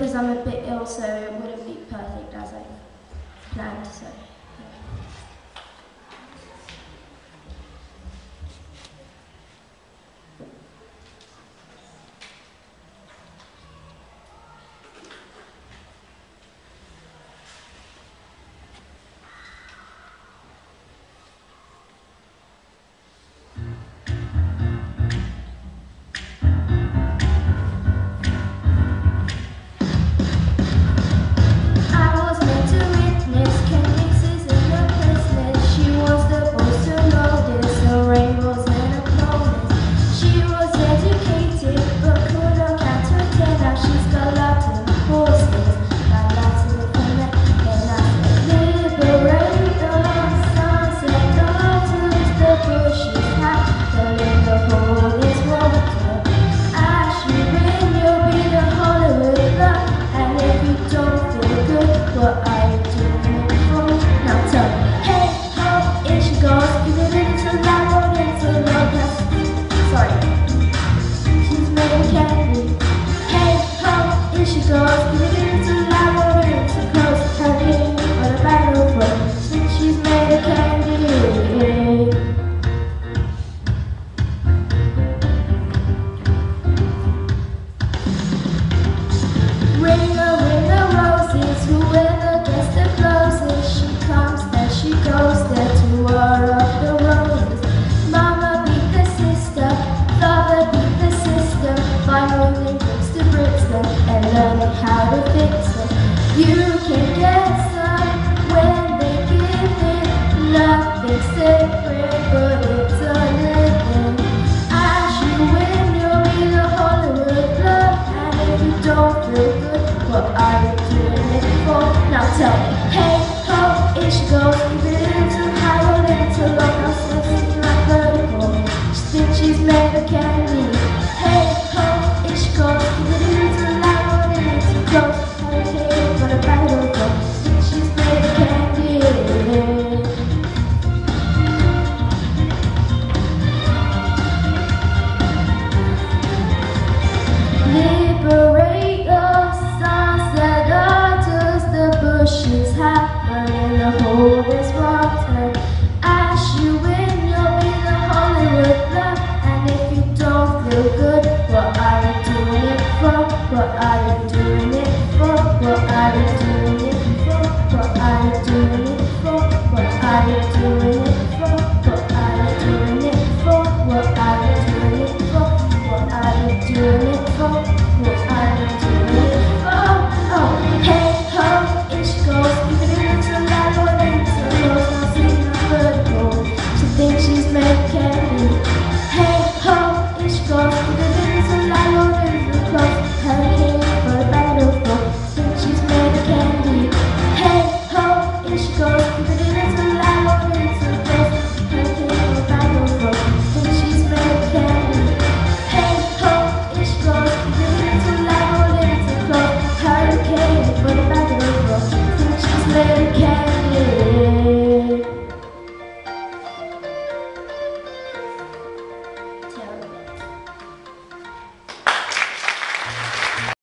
because I'm a bit ill, so it wouldn't be perfect as I planned, so. Gets the closest, she comes, then she goes, there to war of the roses. Mama beat the father beat the bricks and learning how to fix them. You can get myself.